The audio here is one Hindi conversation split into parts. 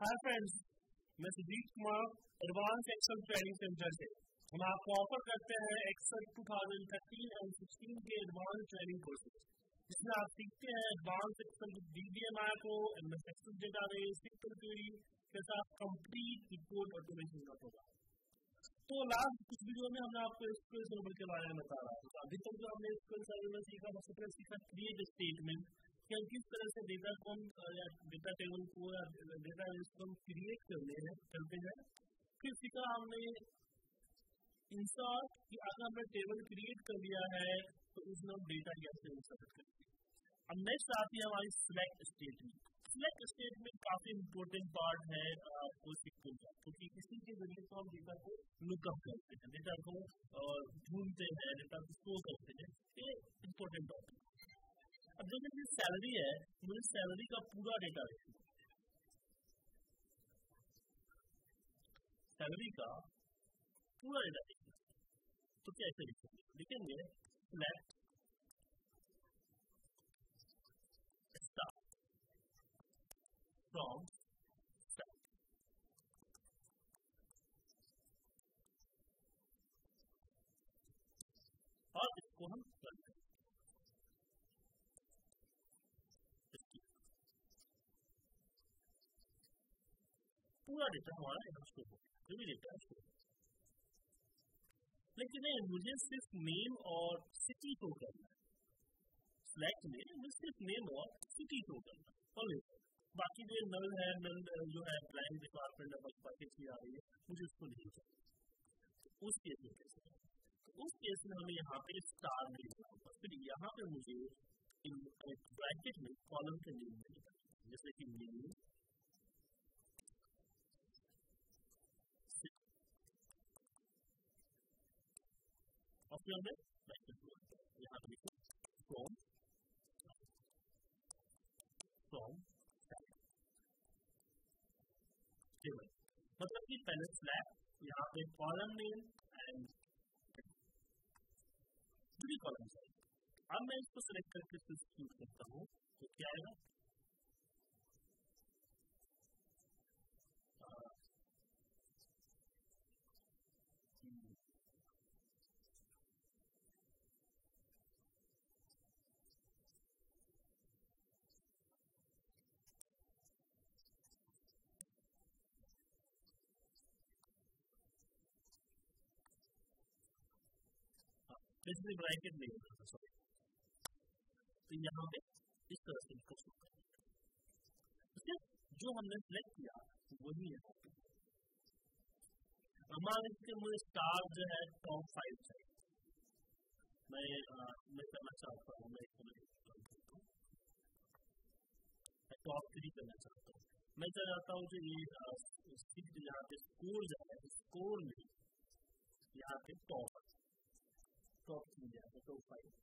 हाय फ्रेंड्स मैं Sujeet Kumar advance Excel training centre से हम आपको ऑफ़र करते हैं एक्सेल 2013 एंड 16 के एडवांस ट्रेनिंग कोर्सेज जिसमें आप सीखते हैं एडवांस एक्सेल डीबीएमआई को MS Excel database SQL query के साथ कंप्लीट रिपोर्ट ऑटोमेशन का होगा। तो लास्ट कुछ वीडियो में हमने आपको स्क्रिल सर्वर के बारे में बताया तो अभी तक जो हमने स्क्रिल सर्वर में सीखा सबसे पहले सीखा क्रिएट स्टेटमेंट कि हम किस तरह से डेटा हम या डेटा टेबल को या डेटा को क्रिएट करने हैं, करते हैं। फिर सीखा हमने इंसर्ट कि अगर हमने टेबल क्रिएट कर लिया है तो उसमें हम डेटा कैसे इंसर्ट करेंगे। अब नेक्स्ट आती है हमारी सिलेक्ट स्टेटमेंट सिलेक्ट स्टेटमेंट काफ़ी इंपॉर्टेंट पार्ट है सीखने का, क्योंकि इसी के ज़रिए तो हम डेटा को लुकअप करते हैं। डेटा को ढूंढते हैं डेटा को स्टोर करते हैं। ये इंपॉर्टेंट टॉपिक अब जो मेरी सैलरी है, मुझे सैलरी का पूरा डेटा देखना सैलरी का पूरा डेटा देखना तो कैसे लिखेंगे लिखेंगे सिलेक्ट फ्रॉम और इसको हम पूरा डेटा हमारा यहाँ स्टोर हो गया जो भी डेटा स्टोर लेकिन नहीं मुझे सिर्फ़ नेम और सिटी शो करना है. सिलेक्ट में मुझे सिर्फ़ नेम और सिटी शो करना है. बाकी जो नल है नल जो है ब्लैंक डिपार्टमेंट ऑफ़ बाकी आ रही है, मुझे उसको नहीं चाहिए उस केस में कैसे तो उस केस में हमें यहाँ पे स्टार नहीं होगा फिर यहाँ पे मुझे ब्रैकेट में कॉलम के नेम मिलेगा जैसे कि name में यहाँ पे लिखो फ्रॉम फ्रॉम टेबल मतलब कि पहले स्लैब यहाँ पे column name and three column अब मैं इसको सिलेक्ट करके यूज करता हूँ तो क्या आएगा इसमें ब्रैकेट होता सॉरी तो यहाँ पे इस तरह से इसको शो करेंगे जो हमने सिलेक्ट किया वही है मान लीजिए मुझे स्टार जो है टॉप फाइव चाहिए मैं मैं करना चाहता हूँ मैं इसको मैं टॉप थ्री करना चाहता हूँ मैं चाहता हूँ कि ये यहाँ पे स्कोर जो है स्कोर में यहाँ पे top property in there, but those fights.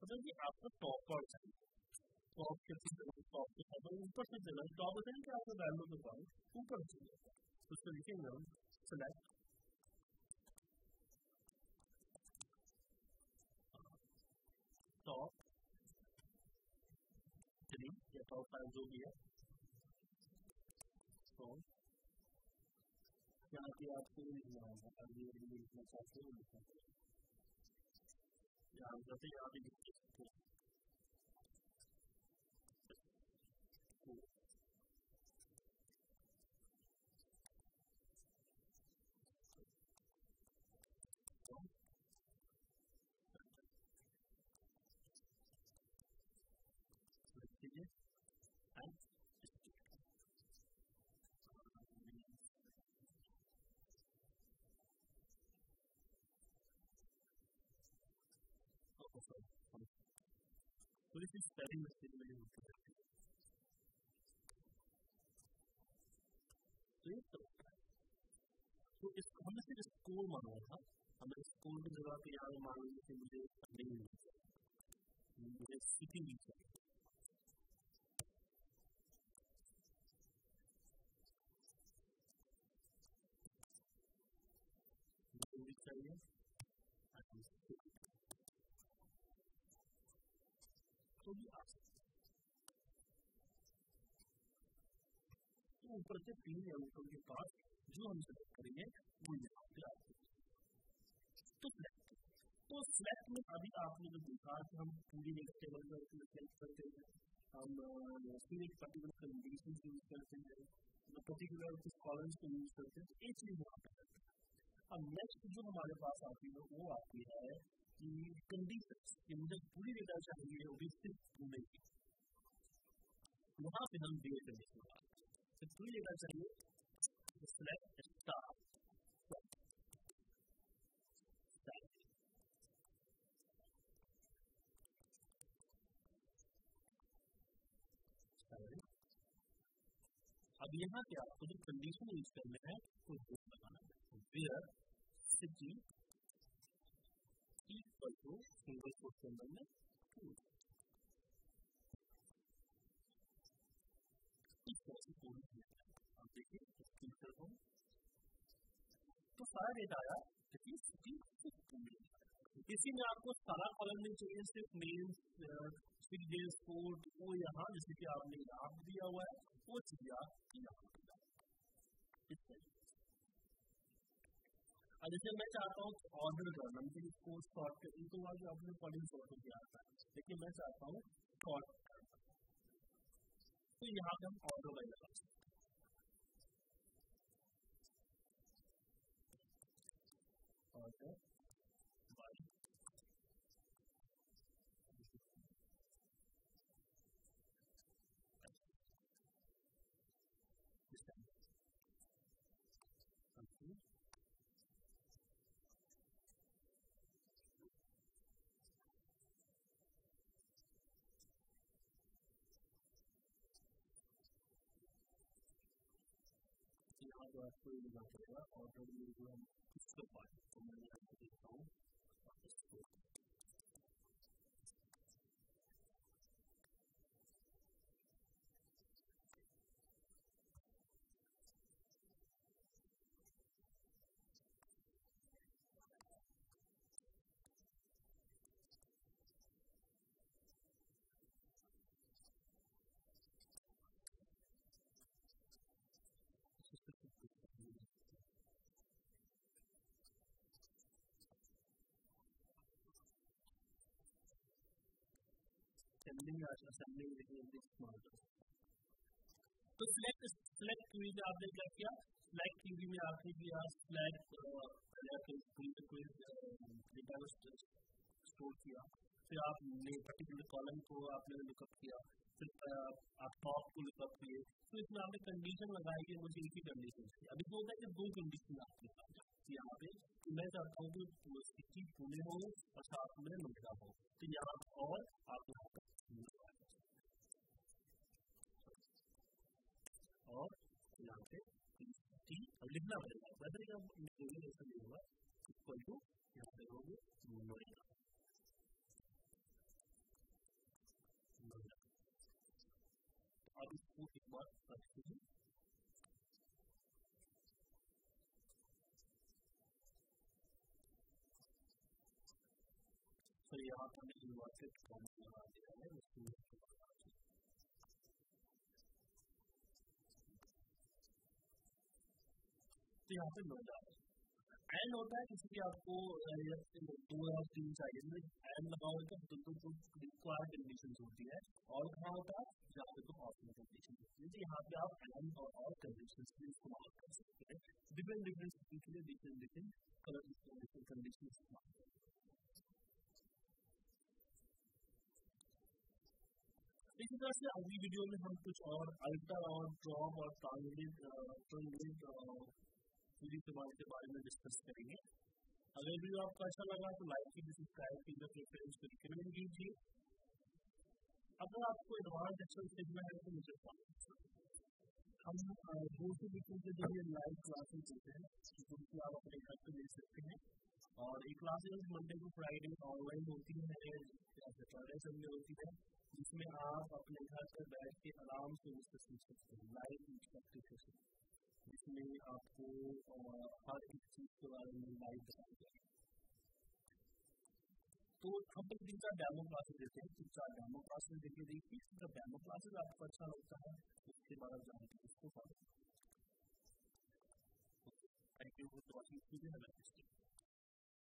Potrebbe appunto forse qualche tipo di forza, ma un passaggero al dopo dentro al livello di poi, un passaggero. Questo richiede un select. Top. 3, che è top per il top five जो भी है तो यहाँ पे आपको लिखना होगा अगर ये लिखना चाहते हो लिखना So this is spelling mistake में होती है तो तो इस हमने सिर्फ़ स्कोर माना था हमें स्कोर की जगह पे यहाँ मान लीजिए मुझे नहीं मिल मुझे सिटी नहीं चाहिए चाहिए तो भी आ सकते तो ऊपर से तीन एलिमेंटों के पास जो हम सेलेक्ट करेंगे, वो यहाँ पे आते तो सिलेक्ट तो सिलेक्ट में अभी आपने जो देखा कि हम पूरी एक टेबल में उसमें सिलेक्ट करते हैं। हम फिर एक पर्टिकुलर कंडीशन यूज़ करते हैं। पर्टिकुलर कुछ कॉलम्स को यूज़ करते हैं। तो एक चीज़ वहाँ पे अब नेक्स्ट जो हमारे पास आती है, वो आती है कि कंडीशन मुझे पूरी डेटा चाहिए की तो स्टार अब यहाँ क्या आपको जो कंडीशन यूज़ करना है वो लगाना है city equal to single quote symbol में इस तरह से पूरी अब देखिए तो सारा डेटा आया सिटी इसी में आपको सारा कॉलम नहीं चाहिए सिर्फ़ नेम्स डेज़ कोड वो यहाँ जैसे कि आपने यहाँ दिया हुआ है वो चीज़ आप यहाँ इस तरह और जैसे मैं चाहता हूँ ऑर्डर करना मुझे इसको शॉर्ट कर तो आज अपने कॉलिंग शॉर्ट होकर आता है लेकिन मैं चाहता हूँ शॉर्ट करना तो यहाँ पे हम ऑर्डर बाई लगा order by last three years after that, I've really learned to step back from the reality of the. I just हूँ assembling assembling this model तो सिलेक्ट क्यूरी में आपने क्या किया सिलेक्ट क्यूरी में आपने किया सिलेक्ट डेटा स्टोर किया फिर आपने पर्टिकुलर कॉलम को आपने लुकअप किया फिर आप टॉप को लुकअप किए तो इसमें आपने कंडीशन लगाई कि मुझे एक ही कंडीशन चाहिए अभी होता है कि दो कंडीशन आपके पास यहाँ पे मैं चाहता हूँ कि सिक्की पुणे हो और साथ में नोएडा हो तो यहाँ और आप यहाँ पर और पे टी अब लिखना पड़ेगा वेदर का इंक्लूजन नहीं होगा इक्वल टू यहाँ पे होगी नोएडा अब इसको एक बार करते हैं तो यहाँ पर इन्वर्टेड फॉर्म लगा दिया है उसको तो यहाँ पे नोट आ एंड होता है किसी की आपको दो या तीन चाहिए मतलब एंड लगाओ तो रिक्वायर्ड कंडीशन होती है और कहाँ होता है जहाँ पे तो ऑप्शनल कंडीशन होती है यहाँ पे आप एंड और और कंडीशन के इस्तेमाल कर सकते हैं डिफरेंट डिफरेंट स्थिति के लिए different different colour different condition इस्तेमाल कर इसी तरह से अगली वीडियो में हम कुछ और अल्टर और ड्रॉप और ट्रांसलेट ट्रांसलेट पूरी समाज के बारे में डिस्कस करेंगे अगर वीडियो आपको अच्छा लगा तो लाइक कीजिए सब्सक्राइब कीजिए अपने फ्रेंड्स को रिकमेंड कीजिए अगर आपको एडवांस एक्सेल सीखना है तो मुझे हम दो से वीडियो के ज़रिए लाइव क्लासेस देते हैं जिनकी आप अपने घर पे ले सकते हैं और ये classes Monday to Friday online होती है सैटरडे संडे होती है जिसमें आप अपने घर पर बैठ के आराम से उससे सीख सकते हैं लाइव प्रैक्टिस जिसमें आपको हर एक चीज़ के बारे में लाइव बताया जाएगा तो हम लोग तीन चार डेमो क्लासेस देते हैं तीन चार डेमो क्लासेस देखे देखिए जब डेमो क्लासेस आपको अच्छा लगता है उसके बाद आप जानते हैं उसको follow thank you for watching